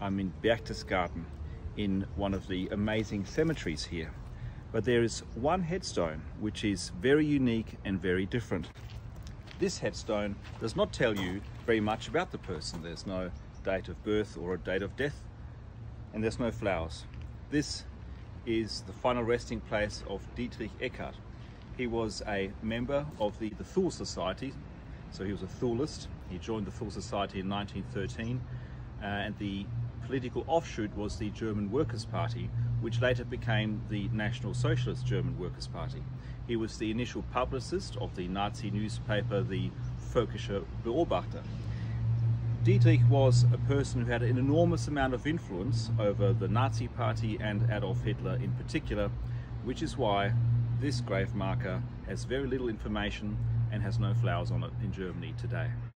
I'm in Berchtesgaden in one of the amazing cemeteries here. But there is one headstone which is very unique and very different. This headstone does not tell you very much about the person. There's no date of birth or a date of death and there's no flowers. This is the final resting place of Dietrich Eckart. He was a member of the, the Thule Society, so he was a Thulist. He joined the Thule Society in 1913 uh, and the political offshoot was the German Workers' Party, which later became the National Socialist German Workers' Party. He was the initial publicist of the Nazi newspaper, the Völkischer Beobachter. Dietrich was a person who had an enormous amount of influence over the Nazi Party and Adolf Hitler in particular, which is why this grave marker has very little information and has no flowers on it in Germany today.